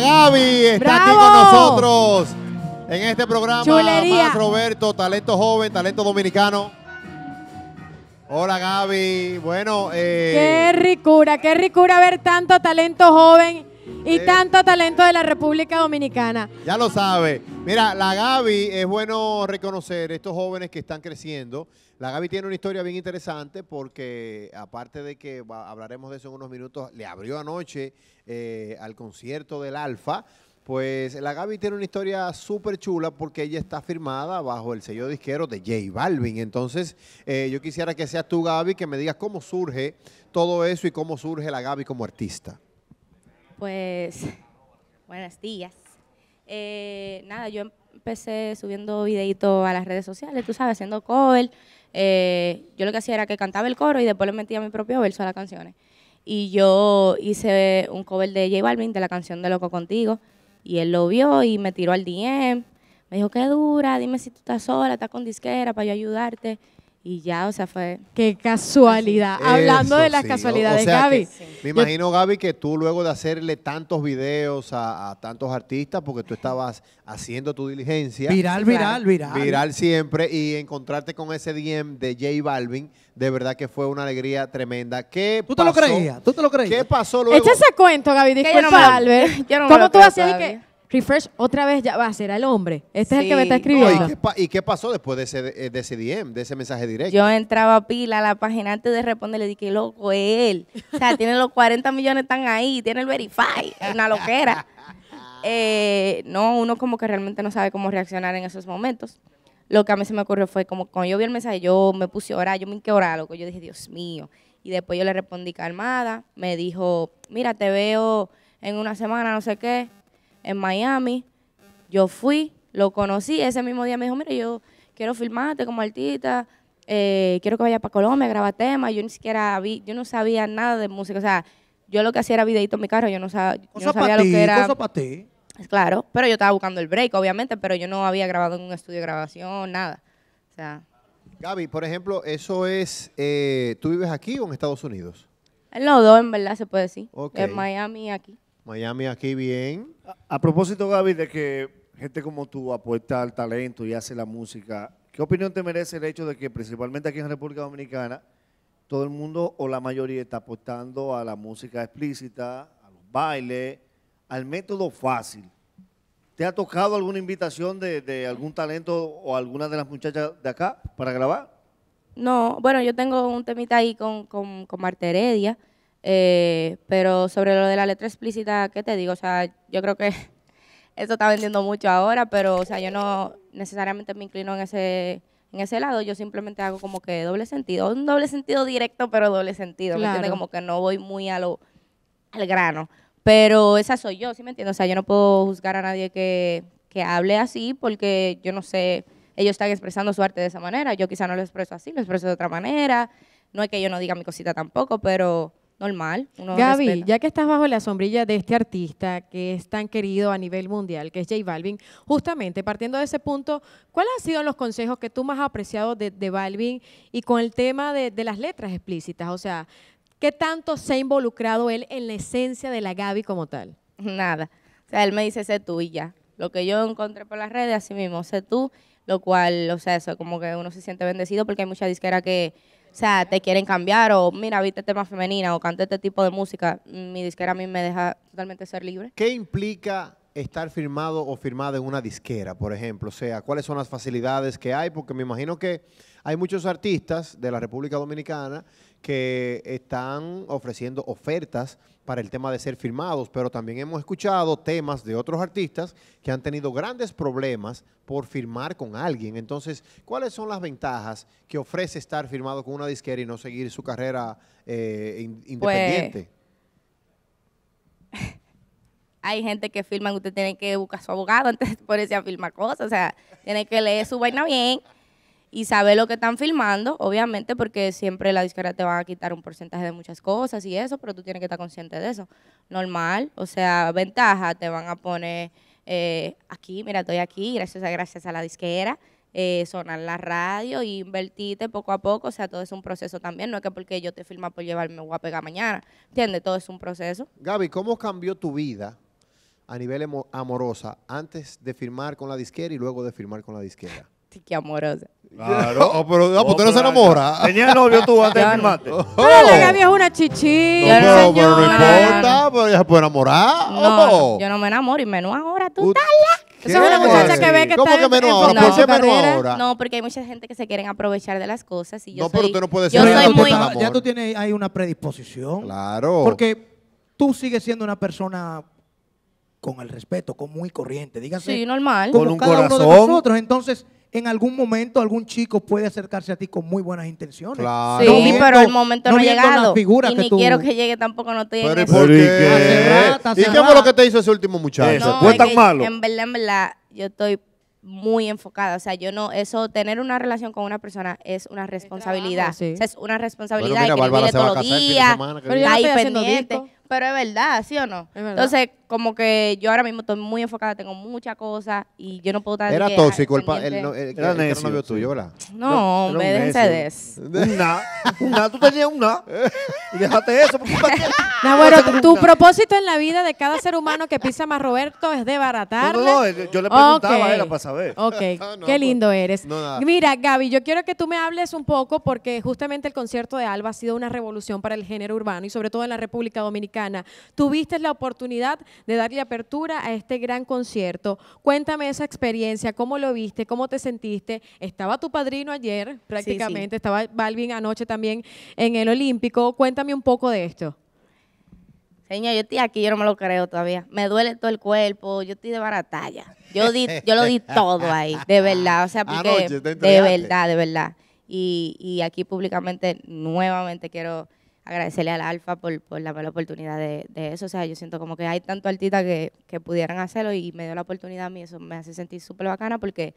Gaby está aquí con nosotros en este programa. Chulería. Más Roberto, talento joven, talento dominicano. Hola Gaby. Bueno, Qué eh, ricura, qué ricura ver tanto talento joven y Eh. tanto talento de la República Dominicana. ya lo sabe. Mira, la Gaby es bueno reconocer estos jóvenes que están creciendo. La Gaby tiene una historia bien interesante porque aparte de que hablaremos de eso en unos minutos, le abrió anoche eh, al concierto del Alfa. Pues la Gaby tiene una historia súper chula porque ella está firmada bajo el sello disquero de J Balvin. Entonces, eh, yo quisiera que seas tú, Gaby, que me digas cómo surge todo eso y cómo surge la Gaby como artista. Pues, buenos días. Eh, nada, yo empecé subiendo videitos a las redes sociales, tú sabes, haciendo cover. Eh, yo lo que hacía era que cantaba el coro y después le metía mi propio verso a las canciones. Y yo hice un cover de J Balvin, de la canción de Loco Contigo, y él lo vio y me tiró al DM. Me dijo, qué dura, dime si tú estás sola, estás con disquera para yo ayudarte. Y ya, o sea, fue... Qué casualidad. Hablando de las sí, casualidades, o sea Gaby. que Me imagino, Gaby, que tú luego de hacerle tantos videos a, a tantos artistas, porque tú estabas haciendo tu diligencia, Viral, viral, viral. viral siempre, y encontrarte con ese DM de J Balvin, de verdad que fue una alegría tremenda. ¿Qué ¿Tú te lo pasó? creías? ¿Tú te lo creías? ¿Qué pasó luego? Echa ese cuento, Gaby, yo disculpa, no me Albert. yo no me ¿Cómo lo tú hacías que. Refresh otra vez ya va a ser al hombre? Este es el que me está. No, escribiendo. ¿y, qué pa- y qué pasó después de ese, de ese DM, de ese mensaje directo? Yo entraba a pila a la página antes de responder, le dije, loco, es él. O sea, tiene los 40 millones están ahí, tiene el Verify, es una loquera. Eh, no, uno como que realmente no sabe cómo reaccionar en esos momentos. Lo que a mí se me ocurrió fue como cuando yo vi el mensaje, yo me puse a orar, yo me hinqué a orar, loco. Yo dije, Dios mío. Y después yo le respondí calmada, me dijo, mira, te veo en una semana, no sé qué, en Miami. Yo fui, lo conocí, ese mismo día me dijo, mira, yo quiero filmarte como artista, eh, quiero que vaya para Colombia, graba temas. Yo ni siquiera vi, yo no sabía nada de música, o sea, yo lo que hacía era videito en mi carro, yo no, sab- yo no sabía para lo ti, que era. cosa para ti. Claro, pero yo estaba buscando el break, obviamente, pero yo no había grabado en un estudio de grabación, nada. O sea, Gaby, por ejemplo, eso es, eh, ¿tú vives aquí o en Estados Unidos? en los dos, en verdad, se puede decir. Ok. En Miami y aquí. Miami aquí bien. A, propósito, Gaby, de que gente como tú apuesta al talento y hace la música, ¿qué opinión te merece el hecho de que principalmente aquí en República Dominicana todo el mundo o la mayoría está apostando a la música explícita, a los bailes, al método fácil? ¿Te ha tocado alguna invitación de, de algún talento o alguna de las muchachas de acá para grabar? No, bueno, yo tengo un temita ahí con, con, con Marta Heredia, eh, pero sobre lo de la letra explícita, ¿qué te digo? O sea, yo creo que esto está vendiendo mucho ahora, pero, o sea, yo no necesariamente me inclino en ese, en ese lado, yo simplemente hago como que doble sentido, un doble sentido directo, pero doble sentido, ¿me entiendes? Como que no voy muy a lo, al grano, pero esa soy yo, ¿sí me entiendes? O sea, yo no puedo juzgar a nadie que, que hable así porque yo no sé, ellos están expresando su arte de esa manera, yo quizá no lo expreso así, lo expreso de otra manera, no es que yo no diga mi cosita tampoco, pero normal, uno Gaby, respeta. ya que estás bajo la sombrilla de este artista que es tan querido a nivel mundial, que es J Balvin, justamente partiendo de ese punto, ¿cuáles han sido los consejos que tú más has apreciado de, de Balvin y con el tema de, de las letras explícitas? O sea, ¿qué tanto se ha involucrado él en la esencia de la Gaby como tal? Nada. O sea, él me dice, sé tú y ya. Lo que yo encontré por las redes, así mismo, sé tú, lo cual, o sea, eso como que uno se siente bendecido porque hay muchas disqueras que, o sea, te quieren cambiar o, mira, viste tema femenina o canta este tipo de música. Mi disquera a mí me deja totalmente ser libre. ¿Qué implica estar firmado o firmado en una disquera, por ejemplo? O sea, ¿cuáles son las facilidades que hay? Porque me imagino que hay muchos artistas de la República Dominicana que están ofreciendo ofertas para el tema de ser firmados, pero también hemos escuchado temas de otros artistas que han tenido grandes problemas por firmar con alguien. Entonces, ¿cuáles son las ventajas que ofrece estar firmado con una disquera y no seguir su carrera eh, in- independiente? Hay gente que firma que usted tiene que buscar su abogado antes de ponerse a firmar cosas. O sea, tiene que leer su vaina bien y saber lo que están filmando, obviamente, porque siempre la disquera te van a quitar un porcentaje de muchas cosas y eso, pero tú tienes que estar consciente de eso. Normal, o sea, ventaja, te van a poner eh, aquí, mira, estoy aquí, gracias a, gracias a la disquera, eh, sonar la radio y invertirte poco a poco, o sea, todo es un proceso también, no es que porque yo te firma por llevarme me voy a mañana, ¿entiendes? Todo es un proceso. Gaby, ¿cómo cambió tu vida a nivel amorosa antes de firmar con la disquera y luego de firmar con la disquera? Sí, Qué amorosa. Claro. Oh, pero, ah, pues usted no se enamora. ¿Tenía novio tú antes de no. firmarte? Pero la Gaby es una chichi. No, no, pero, pero no importa, pero ella se puede enamorar. No, Oh. yo no me enamoro y menos ahora. ¿Tú estás ¿Qué? Esa es una muchacha que ve que ¿Cómo está que menos en- ahora? No, porque hay mucha gente que se quieren aprovechar de las cosas y yo No, soy, pero usted no puede ser soy muy... ya tú tienes ahí una predisposición. Claro. Porque tú sigues siendo una persona con el respeto, con muy corriente. Dígase, Sí, normal. como Con un cada uno de corazón. nosotros. Entonces, en algún momento, algún chico puede acercarse a ti con muy buenas intenciones. Claro. Sí, No viendo- pero el momento no, no ha llegado. figura y que ni tú- quiero que llegue tampoco, no estoy en Pero ¿y eso. por Pero ¿y qué? qué? Rato, hace ¿Y qué fue lo que te hizo ese último muchacho? No, ¿Fue tan malo? En verdad, en verdad, yo estoy muy enfocada. O sea, yo no, eso, tener una relación con una persona es una responsabilidad. sí. O sea, es una responsabilidad Bueno, mira, hay que Bárbara vivirle todos los días. ahí pendiente. disco. Pero es verdad, ¿sí o no? Verdad. Entonces, como que yo ahora mismo estoy muy enfocada, tengo muchas cosas y yo no puedo estar... Era que, tóxico el, pa- el, no- el- el- Era el necio, novio sí. tuyo, ¿verdad? No, hombre, era un déjense de eso. Un na, un na, tú tenías un na. Y dejaste eso. ¿por qué para qué? No, bueno, Ese tu propósito en la vida de cada ser humano que pisa más Roberto es No, desbaratarle. no, no, yo le preguntaba Ok. era para saber. Ok, No, qué pues, lindo eres. no, nada. Mira, Gaby, yo quiero que tú me hables un poco porque justamente el concierto de Alba ha sido una revolución para el género urbano y sobre todo en la República Dominicana. Tuviste la oportunidad de darle apertura a este gran concierto. Cuéntame esa experiencia, cómo lo viste, cómo te sentiste. Estaba tu padrino ayer, prácticamente, estaba Balvin anoche también en el Olímpico. Cuéntame un poco de esto. Señor, yo estoy aquí, yo no me lo creo todavía. Me duele todo el cuerpo, yo estoy de baratalla. Yo di, yo lo di todo ahí, de verdad. O sea, porque Anoche de verdad, de verdad. Y, y aquí públicamente, nuevamente quiero agradecerle al Alfa por, por darme la oportunidad de, de eso. O sea, yo siento como que hay tanto artistas que, que pudieran hacerlo y me dio la oportunidad a mí. Eso me hace sentir súper bacana porque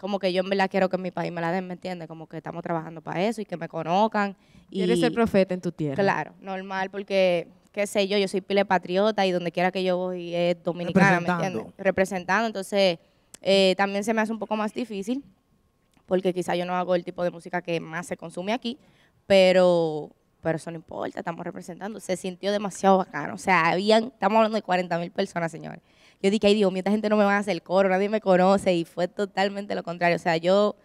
como que yo en verdad quiero que mi país me la den, ¿me entiendes? Como que estamos trabajando para eso y que me conozcan. Y, Quieres ser profeta en tu tierra. Claro, normal, porque, qué sé yo, yo soy pile patriota y donde quiera que yo voy es dominicana, ¿me entiendes? Representando, entonces eh, también se me hace un poco más difícil, porque quizá yo no hago el tipo de música que más se consume aquí, pero, pero eso no importa, estamos representando. Se sintió demasiado bacano, o sea, habían, estamos hablando de 40 mil personas, señores. Yo dije, ay Dios mío, esta gente no me va a hacer coro, nadie me conoce, y fue totalmente lo contrario, o sea, yo...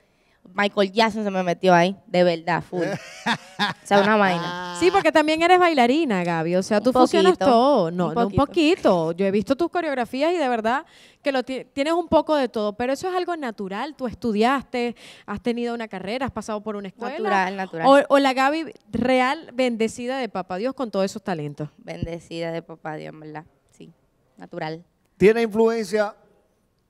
Michael Jackson se me metió ahí, de verdad, full. o sea, una vaina. Sí, porque también eres bailarina, Gaby. O sea, Un tú fusionas poquito, todo. No, un no un poquito. poquito. Yo he visto tus coreografías y de verdad que lo ti- tienes un poco de todo. Pero eso es algo natural. Tú estudiaste, has tenido una carrera, has pasado por una escuela. Natural, natural. O, o la Gaby real, bendecida de papá Dios con todos esos talentos. Bendecida de papá Dios, verdad. Sí, natural. Tiene influencia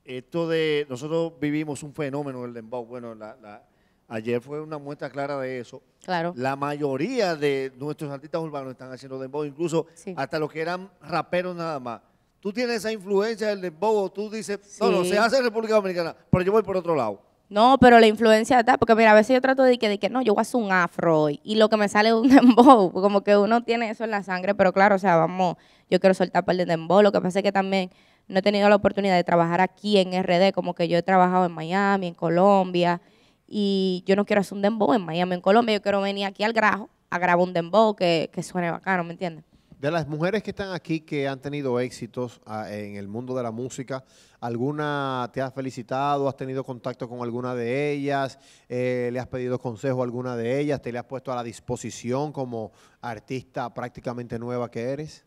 esto de. Nosotros vivimos un fenómeno del Dembow. Bueno, la- la- ayer fue una muestra clara de eso. Claro. La mayoría de nuestros artistas urbanos están haciendo Dembow, incluso Sí. hasta los que eran raperos nada más. Tú tienes esa influencia del Dembow, o tú dices, no, no, se hace en República Dominicana, pero yo voy por otro lado. No, pero la influencia está, porque mira, a veces yo trato de que, de que no, yo voy a hacer un afro hoy, y lo que me sale es un dembow, como que uno tiene eso en la sangre, pero claro, o sea, vamos, yo quiero soltar par de dembow, lo que pasa es que también no he tenido la oportunidad de trabajar aquí en RD, como que yo he trabajado en Miami, en Colombia, y yo no quiero hacer un dembow en Miami, en Colombia, yo quiero venir aquí al grajo a grabar un dembow que, que suene bacano, ¿me entiendes? De las mujeres que están aquí que han tenido éxitos ah, en el mundo de la música, ¿alguna te has felicitado? ¿Has tenido contacto con alguna de ellas? Eh, ¿Le has pedido consejo a alguna de ellas? ¿Te le has puesto a la disposición como artista prácticamente nueva que eres?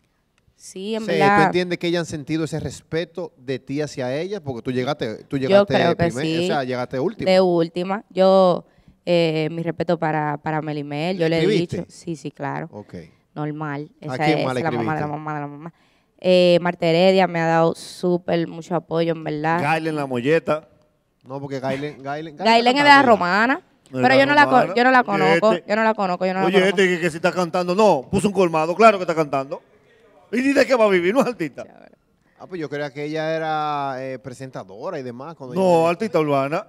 Sí, en Sí, ¿Tú verdad. entiendes que ellas han sentido ese respeto de ti hacia ellas? Porque tú llegaste, tú Yo llegaste creo que primer- sí. o sea, llegaste último. De última. Yo, eh, mi respeto para, para Melimel, yo le he dicho. Sí, sí, claro. Ok. Normal. ¿A Esa quién es más la mamá de la mamá de la mamá. Eh, Marta Heredia me ha dado súper mucho apoyo, en verdad. Gaile en la molleta. No, porque Gailen... Gailen, Gailen es de la romana. De Pero yo no, la, yo no la Oye, conozco. este- Yo no la conozco. Yo no la Oye, conozco. este que, que si está cantando, no, puso un colmado, claro que está cantando. ¿Y ni de qué va a vivir? No es artista. Ah, pues yo creía que ella era eh, presentadora y demás. cuando No, ella- artista urbana.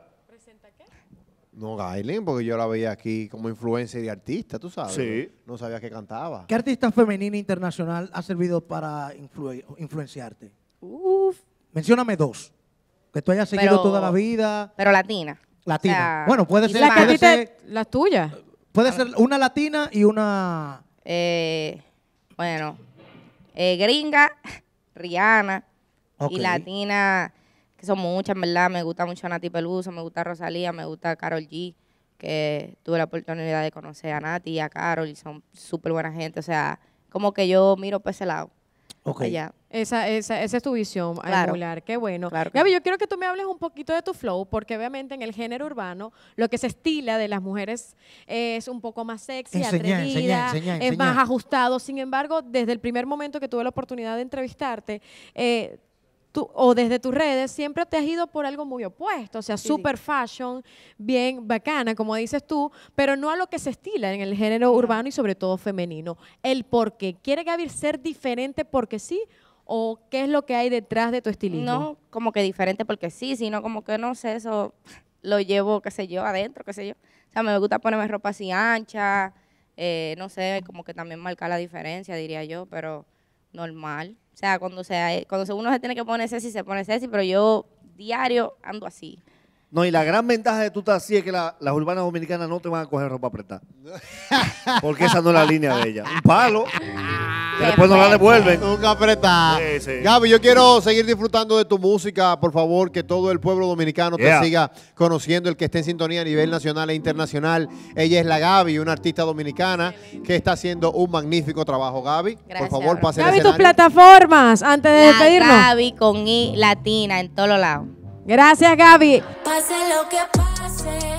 No, Gailen, porque yo la veía aquí como influencer y artista, tú sabes. Sí. No sabía que cantaba. ¿Qué artista femenina internacional ha servido para influ- influenciarte? Uf, Mencióname dos. Que tú hayas seguido Pero- toda la vida. pero latina. Latina. O sea, Bueno, puede ser- La puede ser- las tuyas. Puede ser una latina y una... Eh, bueno, eh, gringa, Rihanna. Y latina, que son muchas, en verdad. Me gusta mucho Nati Peluso, me gusta Rosalía, me gusta Carol G, que tuve la oportunidad de conocer a Nati y a Carol y son súper buena gente. O sea, como que yo miro por ese lado. Ok. Allá. Esa, esa, esa es tu visión Claro. emular, qué bueno. Claro que Gaby, yo quiero que tú me hables un poquito de tu flow, porque obviamente en el género urbano lo que se estila de las mujeres es un poco más sexy, Enseñá, atrevida, enseñá, enseñá, es más ajustado. Sin embargo, desde el primer momento que tuve la oportunidad de entrevistarte, eh, tú, o desde tus redes, siempre te has ido por algo muy opuesto, o sea, super fashion, bien bacana, como dices tú, pero no a lo que se estila en el género urbano y sobre todo femenino. El por qué. ¿Quiere Gaby ser diferente porque sí? ¿O qué es lo que hay detrás de tu estilismo? No como que diferente porque sí, sino como que no sé, eso lo llevo, qué sé yo, adentro, qué sé yo. O sea, me gusta ponerme ropa así ancha, eh, no sé, como que también marcar la diferencia, diría yo, pero normal. O sea, cuando, sea, cuando se- uno se tiene que poner sexy, se pone sexy, pero yo diario ando así. No, y la gran ventaja de tú estar así es que la- las urbanas dominicanas no te van a coger ropa apretada. Porque esa no es la línea de ella. Un palo. Que después no la devuelven. Nunca apretar. Sí, sí. Gaby, yo quiero seguir disfrutando de tu música. Por favor, que todo el pueblo dominicano Yeah. te siga conociendo, el que esté en sintonía a nivel nacional e internacional. Ella es la Gaby, una artista dominicana que está haciendo un magnífico trabajo. Gaby, por Gracias, favor, bro. pase Gaby, tus plataformas, antes de La despedirnos. Gaby con I latina en todos lados. Gracias, Gaby. Pase lo que pase,